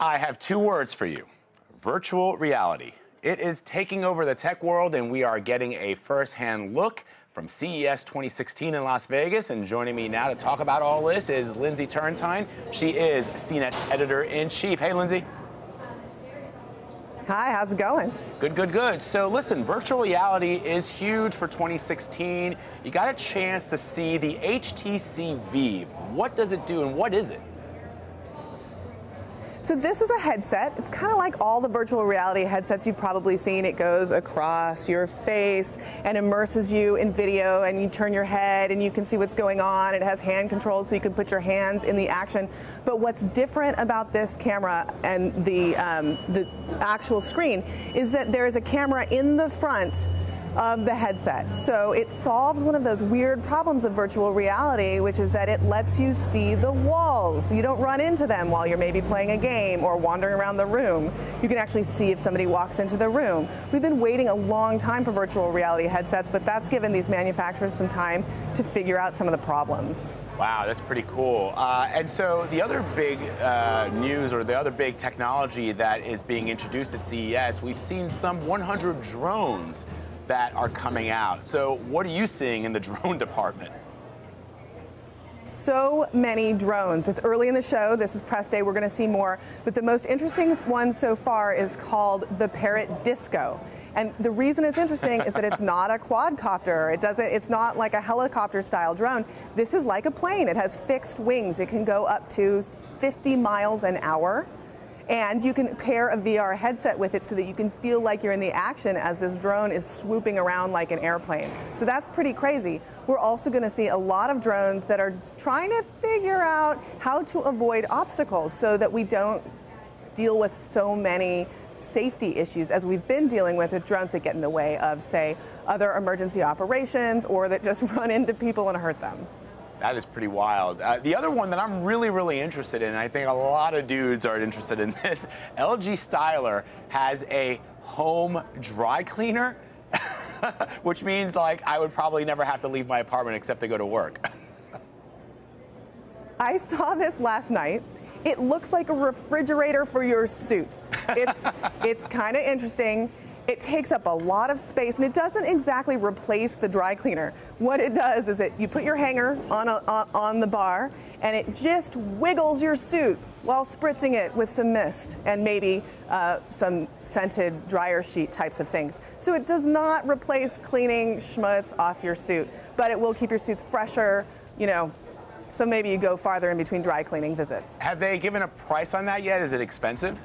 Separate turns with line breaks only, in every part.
I have two words for you virtual reality. It is taking over the tech world, and we are getting a first hand look from CES 2016 in Las Vegas. And joining me now to talk about all this is Lindsey Turrentine. She is CNET editor in chief. Hey, Lindsey.
Hi, how's it going?
Good, good, good. So listen, virtual reality is huge for 2016. You got a chance to see the HTC Vive. What does it do and what is it?
So this is a headset. It's kind of like all the virtual reality headsets you've probably seen. It goes across your face and immerses you in video and you turn your head and you can see what's going on. It has hand controls so you can put your hands in the action. But what's different about this camera and the, um, the actual screen is that there is a camera in the front of the headset. So it solves one of those weird problems of virtual reality, which is that it lets you see the walls. You don't run into them while you're maybe playing a game or wandering around the room. You can actually see if somebody walks into the room. We've been waiting a long time for virtual reality headsets, but that's given these manufacturers some time to figure out some of the problems.
Wow, that's pretty cool. Uh, and so the other big uh, news or the other big technology that is being introduced at CES, we've seen some 100 drones that are coming out. So, what are you seeing in the drone department?
so many drones. It's early in the show. This is press day. We're going to see more. But the most interesting one so far is called the Parrot Disco. And the reason it's interesting is that it's not a quadcopter. It doesn't it's not like a helicopter style drone. This is like a plane. It has fixed wings. It can go up to 50 miles an hour. And you can pair a VR headset with it so that you can feel like you're in the action as this drone is swooping around like an airplane. So that's pretty crazy. We're also going to see a lot of drones that are trying to figure out how to avoid obstacles so that we don't deal with so many safety issues as we've been dealing with with drones that get in the way of, say, other emergency operations or that just run into people and hurt them.
That is pretty wild. Uh, the other one that I'm really, really interested in, I think a lot of dudes are interested in this, LG Styler has a home dry cleaner, which means like I would probably never have to leave my apartment except to go to work.
I saw this last night. It looks like a refrigerator for your suits. It's it's kind of interesting. It takes up a lot of space and it doesn't exactly replace the dry cleaner. What it does is it you put your hanger on, a, on the bar and it just wiggles your suit while spritzing it with some mist and maybe uh, some scented dryer sheet types of things. So it does not replace cleaning schmutz off your suit, but it will keep your suits fresher, you know, so maybe you go farther in between dry cleaning visits.
Have they given a price on that yet? Is it expensive?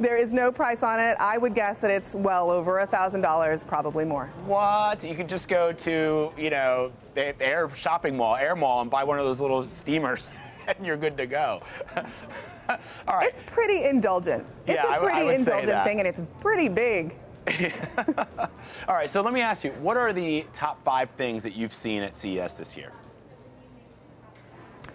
There is no price on it. I would guess that it's well over a thousand dollars, probably more.
What? You could just go to, you know, Air shopping mall, Air Mall, and buy one of those little steamers, and you're good to go.
All right. It's pretty indulgent. It's
yeah,
a pretty indulgent thing, and it's pretty big.
All right, so let me ask you, what are the top five things that you've seen at CES this year?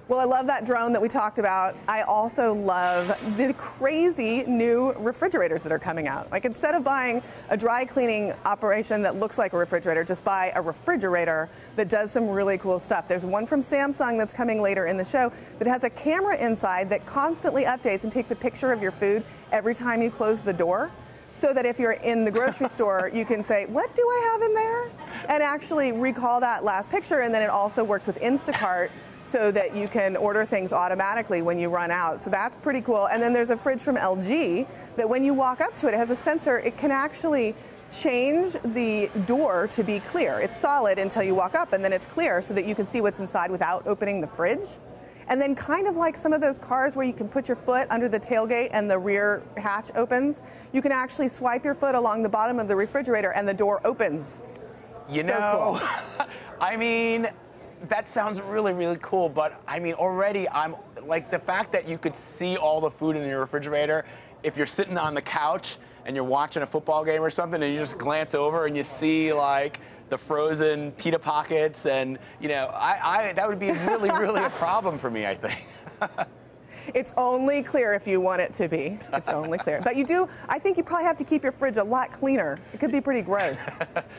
Well, I love that drone that we talked about. I also love the crazy new refrigerators that are coming out. Like instead of buying a dry cleaning operation that looks like a refrigerator, just buy a refrigerator that does some really cool stuff. There's one from Samsung that's coming later in the show that has a camera inside that constantly updates and takes a picture of your food every time you close the door so that if you're in the grocery store, you can say, What do I have in there? And actually recall that last picture. And then it also works with Instacart so that you can order things automatically when you run out. So that's pretty cool. And then there's a fridge from LG that when you walk up to it, it has a sensor. It can actually change the door to be clear. It's solid until you walk up and then it's clear so that you can see what's inside without opening the fridge. And then kind of like some of those cars where you can put your foot under the tailgate and the rear hatch opens, you can actually swipe your foot along the bottom of the refrigerator and the door opens.
You
so
know,
cool.
I mean, that sounds really, really cool. But I mean, already I'm like the fact that you could see all the food in your refrigerator if you're sitting on the couch and you're watching a football game or something and you just glance over and you see like the frozen pita pockets and you know I, I that would be really really a problem for me I think
It's only clear if you want it to be. It's only clear. But you do, I think you probably have to keep your fridge a lot cleaner. It could be pretty gross.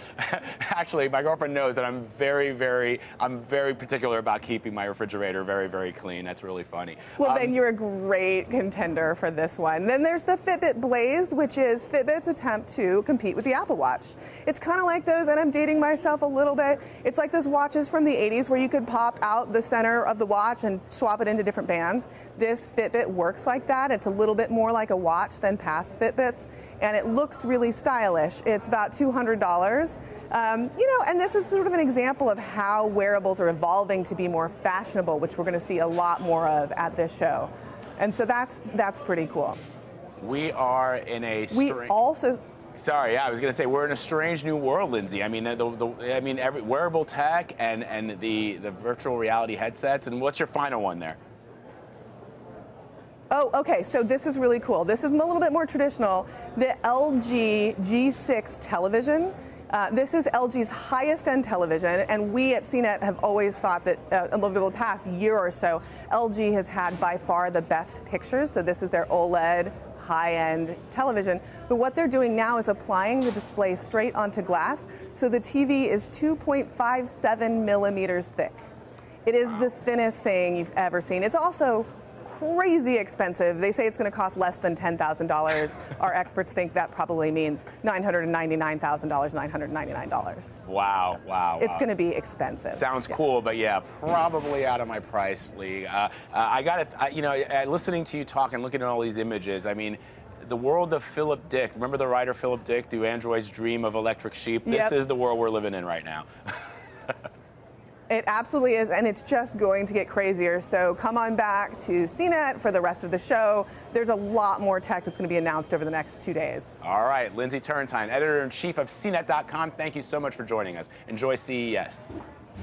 Actually, my girlfriend knows that I'm very, very, I'm very particular about keeping my refrigerator very, very clean. That's really funny.
Well,
Um,
then you're a great contender for this one. Then there's the Fitbit Blaze, which is Fitbit's attempt to compete with the Apple Watch. It's kind of like those, and I'm dating myself a little bit. It's like those watches from the 80s where you could pop out the center of the watch and swap it into different bands. This Fitbit works like that. It's a little bit more like a watch than past Fitbits, and it looks really stylish. It's about $200. Um, you know, and this is sort of an example of how wearables are evolving to be more fashionable, which we're going to see a lot more of at this show. And so that's that's pretty cool.
we are in a
We also
Sorry, yeah, I was going to say we're in a strange new world, Lindsey. I mean, the, the, I mean, every wearable tech and and the the virtual reality headsets. And what's your final one there?
Oh, okay. So this is really cool. This is a little bit more traditional. The LG G6 television. Uh, this is LG's highest end television, and we at CNET have always thought that uh, over the past year or so, LG has had by far the best pictures. So this is their OLED high end television. But what they're doing now is applying the display straight onto glass. So the TV is 2.57 millimeters thick. It is the thinnest thing you've ever seen. It's also crazy expensive. They say it's going to cost less than $10,000. Our experts think that probably means $999,000, $999.
Wow, wow.
It's
wow.
going to be expensive.
Sounds
Yeah.
cool, but yeah, probably out of my price league. Uh, uh, I got it. You know, uh, listening to you talk and looking at all these images, I mean, the world of Philip Dick. Remember the writer Philip Dick? Do androids dream of electric sheep? This
Yep.
is the world we're living in right now.
It absolutely is, and it's just going to get crazier. So come on back to CNET for the rest of the show. There's a lot more tech that's going to be announced over the next two days.
all right, Lindsey Turrentine, editor in chief of CNET.com. Thank you so much for joining us. Enjoy CES.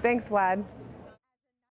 Thanks, Vlad.